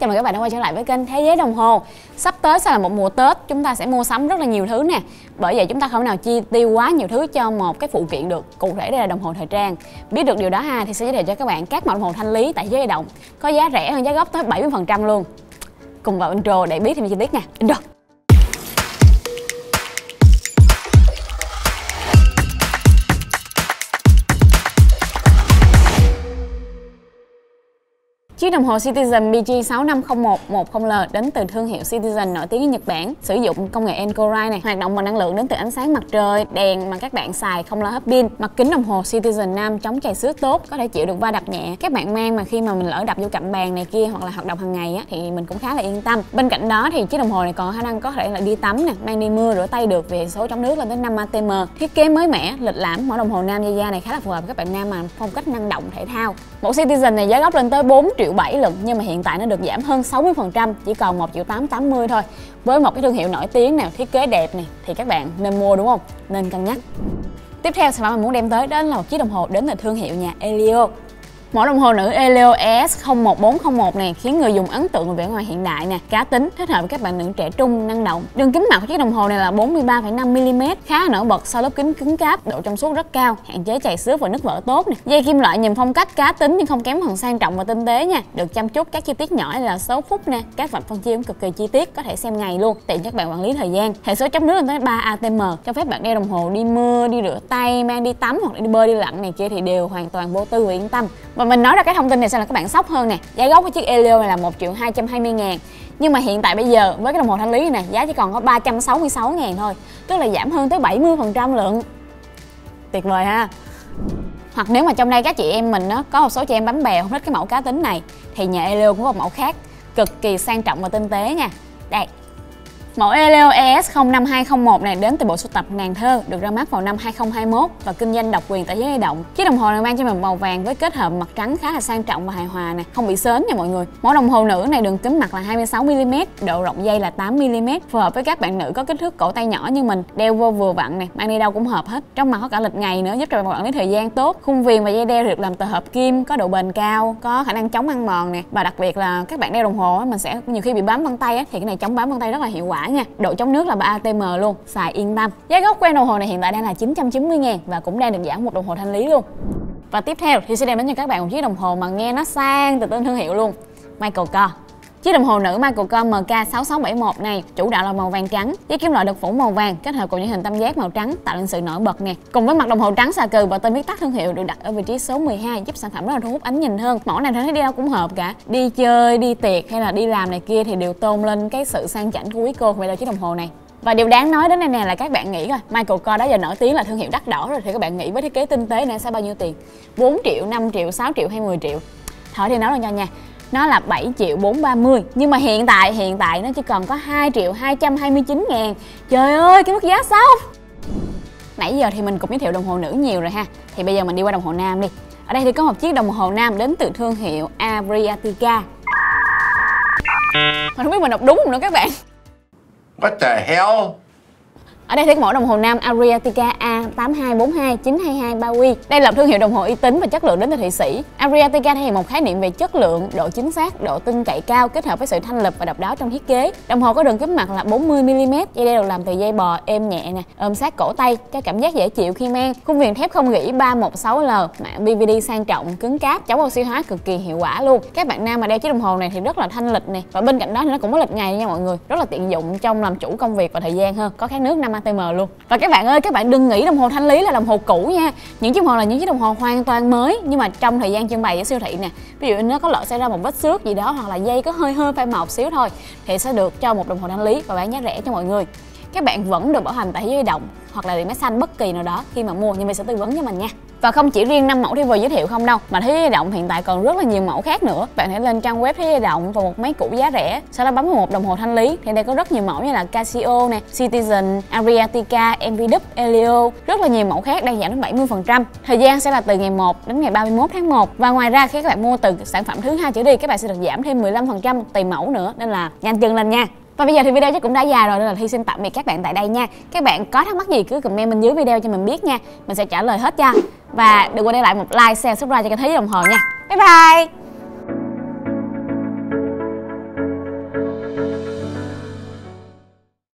chào mừng các bạn đã quay trở lại với kênh Thế giới đồng hồ. Sắp tới sẽ là một mùa Tết, chúng ta sẽ mua sắm rất là nhiều thứ nè. Bởi vậy chúng ta không nào chi tiêu quá nhiều thứ cho một cái phụ kiện được. Cụ thể đây là đồng hồ thời trang. Biết được điều đó ha thì sẽ giới thiệu cho các bạn các mẫu đồng hồ thanh lý tại giới di động có giá rẻ hơn giá gốc tới 70% luôn. Cùng vào intro để biết thêm chi tiết nha. Intro. Chiếc đồng hồ Citizen BG 650110L đến từ thương hiệu Citizen nổi tiếng ở Nhật Bản, sử dụng công nghệ Encorai này, hoạt động bằng năng lượng đến từ ánh sáng mặt trời, đèn mà các bạn xài không lo hết pin. Mặt kính đồng hồ Citizen Nam chống chảy xước tốt, có thể chịu được va đập nhẹ. Các bạn mang mà khi mà mình lỡ đập vô cạnh bàn này kia hoặc là hoạt động hàng ngày á thì mình cũng khá là yên tâm. Bên cạnh đó thì chiếc đồng hồ này còn khả năng có thể là đi tắm nè, mang đi mưa rửa tay được về số chống nước lên tới 5 atm. Thiết kế mới mẻ, lịch lãm, mẫu đồng hồ nam da da này khá là phù hợp với các bạn nam mà phong cách năng động thể thao. Mẫu Citizen này giá gốc lên tới 4 triệu triệu 7 lần nhưng mà hiện tại nó được giảm hơn 60% chỉ còn 1 triệu 880 thôi. Với một cái thương hiệu nổi tiếng nào thiết kế đẹp này thì các bạn nên mua, đúng không? Nên cân nhắc. Tiếp theo sản phẩm mình muốn đem tới đó là một chiếc đồng hồ đến từ thương hiệu nhà Elio. Mẫu đồng hồ nữ Elio ES 01401 này khiến người dùng ấn tượng về vẻ ngoài hiện đại nè, cá tính, thích hợp với các bạn nữ trẻ trung, năng động. Đường kính mặt của chiếc đồng hồ này là 43,5mm, khá nổi bật sau lớp kính cứng cáp, độ trong suốt rất cao, hạn chế chảy xước và nứt vỡ tốt nè. Dây kim loại nhìn phong cách cá tính nhưng không kém phần sang trọng và tinh tế nha. Được chăm chút các chi tiết nhỏ là số phút nè, các vạch phân chia cũng cực kỳ chi tiết, có thể xem ngày luôn, tiện cho các bạn quản lý thời gian. Hệ số chống nước lên tới 3 atm, cho phép bạn đeo đồng hồ đi mưa, đi rửa tay, mang đi tắm hoặc đi bơi đi lặn này kia thì đều hoàn toàn vô tư và yên tâm và mình nói ra cái thông tin này sẽ là các bạn sốc hơn nè. Giá gốc của chiếc Elio này là 1 triệu 220 ngàn. Nhưng mà hiện tại bây giờ, với cái đồng hồ thanh lý này giá chỉ còn có 366 ngàn thôi. Tức là giảm hơn tới 70 phần trăm lượng. Tuyệt vời ha. Hoặc nếu mà trong đây các chị em mình á, có một số chị em bánh bèo không thích cái mẫu cá tính này, thì nhà Elio cũng có một mẫu khác cực kỳ sang trọng và tinh tế nha. Đây. Mẫu Eleo ES05201 này đến từ bộ sưu tập Nàng Thơ, được ra mắt vào năm 2021 và kinh doanh độc quyền tại giới di động. Chiếc đồng hồ này mang cho mình màu vàng với kết hợp mặt trắng khá là sang trọng và hài hòa nè, không bị sến nha mọi người. Mẫu đồng hồ nữ này đường kính mặt là 26 mm, độ rộng dây là 8 mm, phù hợp với các bạn nữ có kích thước cổ tay nhỏ như mình, đeo vô vừa vặn nè, mang đi đâu cũng hợp hết. Trong mặt có cả lịch ngày nữa giúp cho bạn quản lý thời gian tốt. Khung viền và dây đeo được làm từ hợp kim, có độ bền cao, có khả năng chống ăn mòn nè và đặc biệt là các bạn đeo đồng hồ mình sẽ nhiều khi bị bám vân tay thì cái này chống bám vân tay rất là hiệu quả nha. Độ chống nước là ba atm luôn, xài yên tâm. Giá gốc của đồng hồ này hiện tại đang là 990 ngàn và cũng đang được giảm một đồng hồ thanh lý luôn. Và tiếp theo thì sẽ đem đến cho các bạn một chiếc đồng hồ mà nghe nó sang từ tên thương hiệu luôn. Michael Kors. Chiếc đồng hồ nữ Michael Kors MK6671 này chủ đạo là màu vàng trắng, với kim loại được phủ màu vàng kết hợp cùng những hình tam giác màu trắng tạo nên sự nổi bật nè. Cùng với mặt đồng hồ trắng xà cừ và tên viết tắt thương hiệu được đặt ở vị trí số 12 giúp sản phẩm rất là thu hút ánh nhìn hơn. Mẫu này thấy đi đâu cũng hợp cả. Đi chơi, đi tiệc hay là đi làm này kia thì đều tôn lên cái sự sang chảnh của quý cô về là chiếc đồng hồ này. Và điều đáng nói đến đây nè là các bạn nghĩ coi Michael Kors đã giờ nổi tiếng là thương hiệu đắt đỏ rồi Thì các bạn nghĩ với thiết kế tinh tế này sẽ bao nhiêu tiền 4 triệu, 5 triệu, 6 triệu hay 10 triệu Thở thì nói rồi nha nha nó là 7 triệu 430 nhưng mà hiện tại hiện tại nó chỉ còn có 2 triệu 229 ngàn. Trời ơi, cái mức giá sao nãy giờ thì mình cũng giới thiệu đồng hồ nữ nhiều rồi ha. Thì bây giờ mình đi qua đồng hồ nam đi. Ở đây thì có một chiếc đồng hồ nam đến từ thương hiệu Abriatica. mình không biết mình đọc đúng không nữa các bạn? What the hell? Ở đây thì có mẫu đồng hồ nam Ariatica A8242 922 Baui. Đây là thương hiệu đồng hồ uy tín và chất lượng đến từ Thụy Sĩ. Ariatica thể hiện một khái niệm về chất lượng, độ chính xác, độ tin cậy cao kết hợp với sự thanh lịch và độc đáo trong thiết kế. Đồng hồ có đường kính mặt là 40 mm, dây đeo được làm từ dây bò êm nhẹ nè, ôm sát cổ tay cho cảm giác dễ chịu khi mang. Khung viền thép không gỉ 316L, mạng BVD sang trọng, cứng cáp, chống oxy hóa cực kỳ hiệu quả luôn. Các bạn nam mà đeo chiếc đồng hồ này thì rất là thanh lịch nè và bên cạnh đó thì nó cũng có lịch ngày nha mọi người, rất là tiện dụng trong làm chủ công việc và thời gian hơn. Có kháng nước 5 ATM luôn. Và các bạn ơi, các bạn đừng nghĩ đồng hồ thanh lý là đồng hồ cũ nha. Những chiếc đồng hồ là những chiếc đồng hồ hoàn toàn mới, nhưng mà trong thời gian trưng bày ở siêu thị nè, ví dụ nó có lỡ xảy ra một vết xước gì đó hoặc là dây có hơi hơi phai màu xíu thôi, thì sẽ được cho một đồng hồ thanh lý và bán giá rẻ cho mọi người các bạn vẫn được bảo hành tại thế giới động hoặc là điện máy xanh bất kỳ nào đó khi mà mua, nhưng mình sẽ tư vấn cho mình nha. Và không chỉ riêng năm mẫu thi vừa giới thiệu không đâu, mà thế giới động hiện tại còn rất là nhiều mẫu khác nữa. Bạn hãy lên trang web thế giới động và một máy cũ giá rẻ, sau đó bấm vào một đồng hồ thanh lý. Thì đây có rất nhiều mẫu như là Casio nè, Citizen, Ariatica MVW Elio. Rất là nhiều mẫu khác đang giảm đến 70% thời gian sẽ là từ ngày 1 đến ngày 31 tháng 1 và ngoài ra, khi các bạn mua từ sản phẩm thứ hai trở đi, các bạn sẽ được giảm thêm 15% tùy mẫu nữa. Nên là nhanh chân lên nha và bây giờ thì video chắc cũng đã dài rồi nên là Thi xin tạm biệt các bạn tại đây nha. Các bạn có thắc mắc gì cứ comment bên dưới video cho mình biết nha. Mình sẽ trả lời hết cho. Và đừng quên để lại một like, share, subscribe cho kênh Thế Đồng Hồ nha. Bye bye!